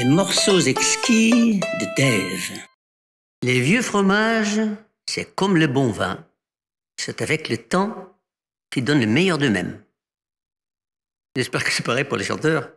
Les morceaux exquis de Dave. Les vieux fromages, c'est comme le bon vin. C'est avec le temps qu'ils donnent le meilleur d'eux-mêmes. J'espère que c'est pareil pour les chanteurs.